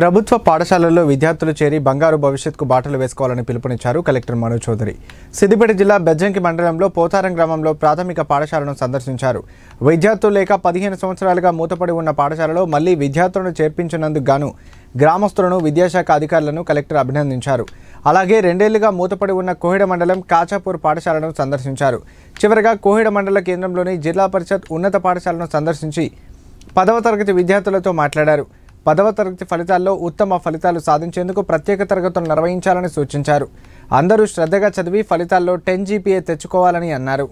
ప్రభుత్వ పాఠశాలల్లో విద్యార్థులు చేరి బంగారు భవిష్యత్తుకు బాటలు వేసుకోవాలని పిలుపునిచ్చారు కలెక్టర్ మనోజ్ చౌదరి. సిద్దిపేట జిల్లా బెజ్జంకి మండలంలో పోతారం గ్రామంలో ప్రాథమిక పాఠశాలను సందర్శించారు. విద్యార్థులు లేక పదిహేను సంవత్సరాలుగా మూతపడి ఉన్న పాఠశాలలో మళ్ళీ విద్యార్థులను చేర్పించినందుకు గాను గ్రామస్తులను విద్యాశాఖ అధికారులను కలెక్టర్ అభినందించారు. అలాగే రెండేళ్ళుగా మూతపడి ఉన్న కోహిడ మండలం కాచాపూర్ పాఠశాలను సందర్శించారు. చివరగా కోహిడ మండల కేంద్రంలోని జిల్లా పరిషత్ ఉన్నత పాఠశాలను సందర్శించి పదవ తరగతి విద్యార్థులతో మాట్లాడారు. పదవ తరగతి ఫలితాల్లో ఉత్తమ ఫలితాలు సాధించేందుకు ప్రత్యేక తరగతులు నిర్వహించాలని సూచించారు. అందరూ శ్రద్ధగా చదివి ఫలితాల్లో టెన్ జీపీఏ తెచ్చుకోవాలని అన్నారు.